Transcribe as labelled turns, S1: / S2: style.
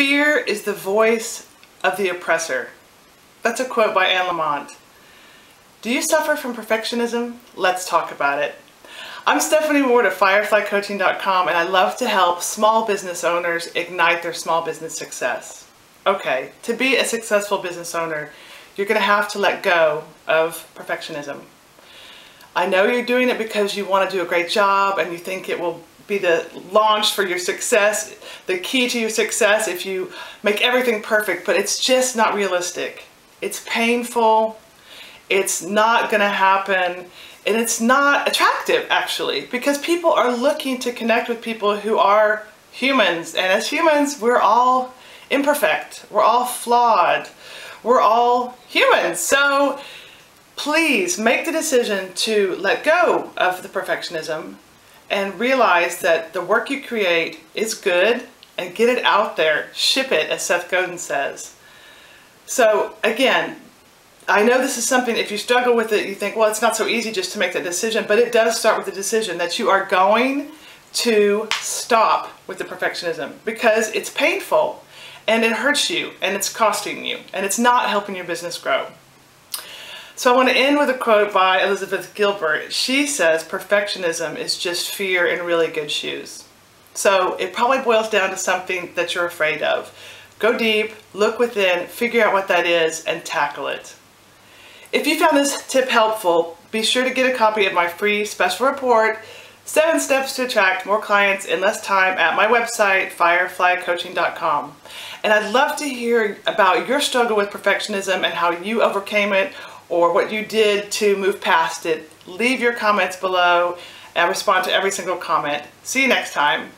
S1: Fear is the voice of the oppressor. That's a quote by Anne Lamott. Do you suffer from perfectionism? Let's talk about it. I'm Stephanie Ward of fireflycoaching.com and I love to help small business owners ignite their small business success. Okay, to be a successful business owner, you're going to have to let go of perfectionism. I know you're doing it because you want to do a great job and you think it will be the launch for your success, the key to your success if you make everything perfect, but it's just not realistic. It's painful, it's not going to happen, and it's not attractive actually because people are looking to connect with people who are humans, and as humans, we're all imperfect, we're all flawed, we're all humans. So please make the decision to let go of the perfectionism and realize that the work you create is good and get it out there. Ship it, as Seth Godin says. So again, I know this is something, if you struggle with it, you think, well, it's not so easy just to make that decision, but it does start with the decision that you are going to stop with the perfectionism because it's painful and it hurts you and it's costing you and it's not helping your business grow. So I want to end with a quote by Elizabeth Gilbert. She says perfectionism is just fear in really good shoes. So it probably boils down to something that you're afraid of. Go deep, look within, figure out what that is, and tackle it. If you found this tip helpful, be sure to get a copy of my free special report, 7 Steps to Attract More Clients in Less Time at my website, fireflycoaching.com. And I'd love to hear about your struggle with perfectionism and how you overcame it or what you did to move past it. Leave your comments below and respond to every single comment. See you next time.